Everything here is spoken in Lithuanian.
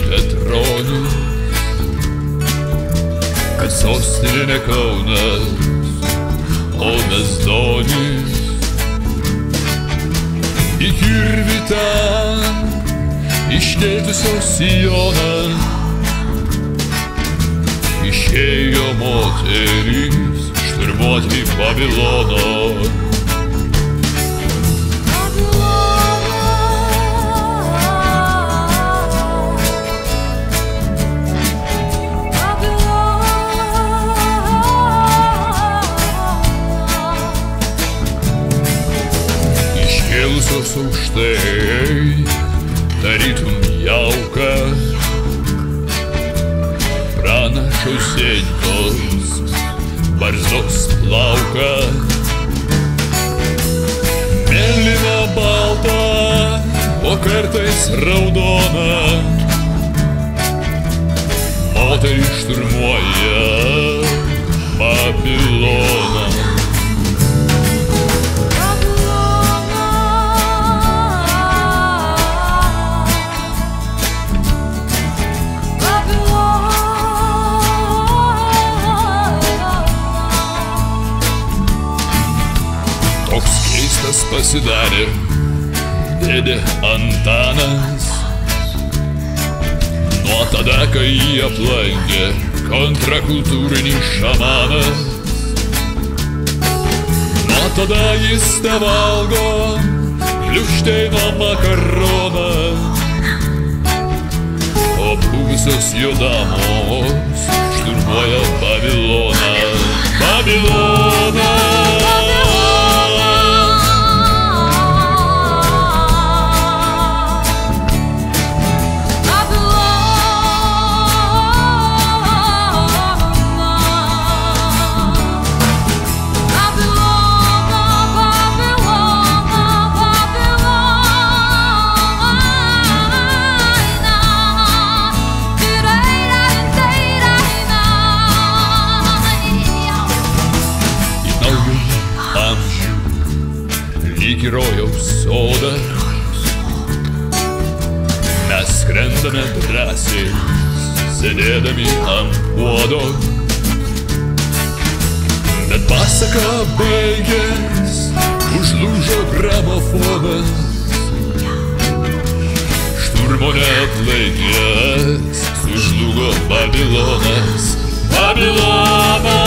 Petronį, kad sostinė Kaunas, o Bezdonis. Į kirvitą iškėtusios sijoną išėjo moteris šturmuoti Babilono. Iškėlusios aukštai, tarytum jauka, pranašo sėdžios, barzdos plauka. Mėlyna balta, o kartais raudona. Moteris šturmuoja Babiloną. Toks keistas pasidarė dėdė Antanas. Nuo tada, kai jį aplankė kontrakultūrinį šamaną. Nuo tada jis nevalgo Liušteino makaroną. O buvusios jo damos šturmuoja Babiloną. Babiloną. Į rojaus sodą. Mes skrendame drąsiai, sėdėdami ant puodo. Bet pasaka baigės, užlūžo gramofonas. Šturmo neatlaikęs, sužlugo Babilonas. Babilonas.